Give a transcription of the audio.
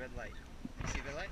red light. You see red light?